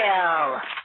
Double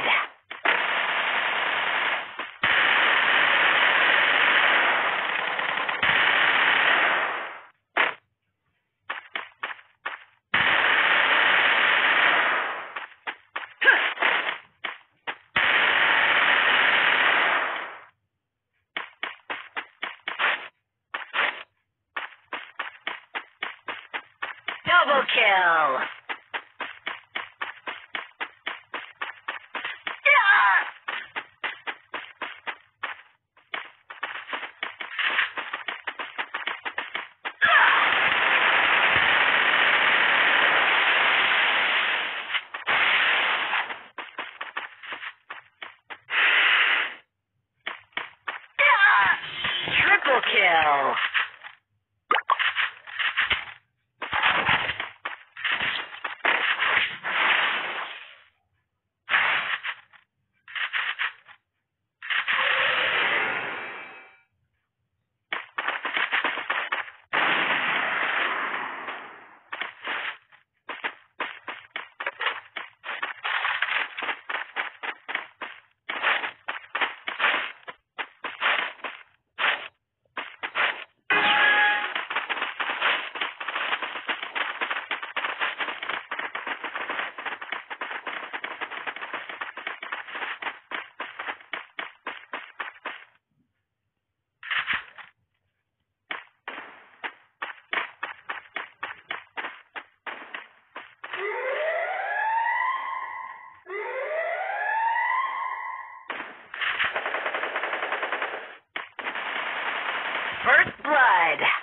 good. Double kill! Kill. First Blood.